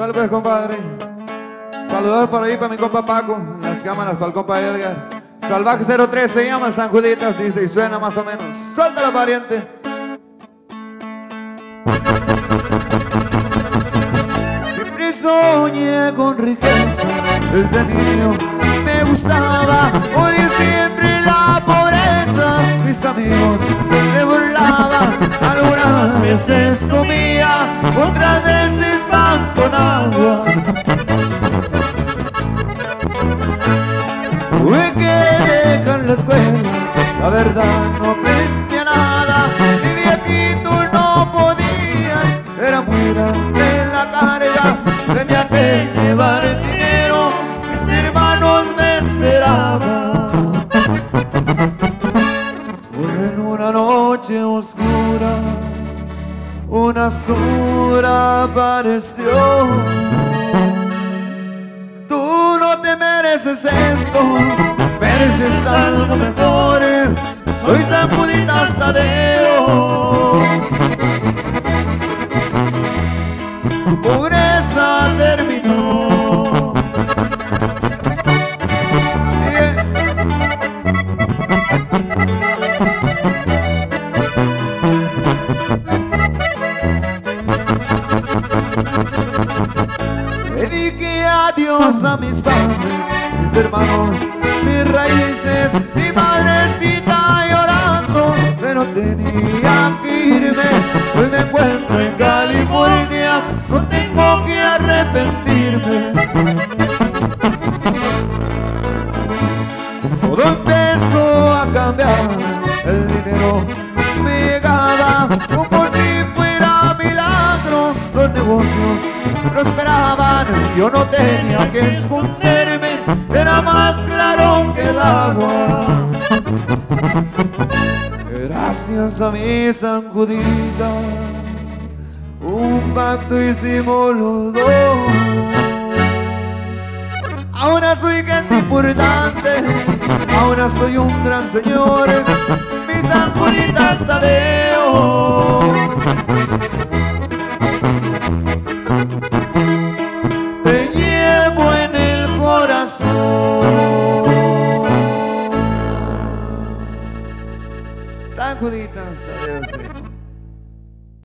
Salve, compadre. Saludos por ahí para mi compa Paco. Las cámaras para el compa Edgar. Salvaje 03 se llama el San Juditas, dice y suena más o menos. La pariente. Siempre soñé con riqueza, desde niño me gustaba. Hoy siempre la pobreza, mis amigos se burlaban. Algunas veces comía, otras veces pan con agua. Tuve que dejar la escuela, la verdad no aprendía nada. Mi viejito no podía, era muy grande la carga. Tenía que llevar dinero, mis hermanos me esperaban. Fue en una noche oscura, una sombra apareció. Tú no te mereces esto, mereces algo mejor. Soy San Juditas Tadeo. Tu pobreza terminó. Le dije adiós a mis padres, mis hermanos, mis raíces, mi madrecita llorando, pero tenía que irme. Hoy me encuentro en California, no tengo que arrepentirme. Todo empezó a cambiar, el dinero me llegaba como yo no tenía que esconderme, era más claro que el agua. Gracias a mi sacudida, un pacto hicimos los dos. Ahora soy gente importante, ahora soy un gran señor, mis San Juditas Tadeo. Tá bonita essa.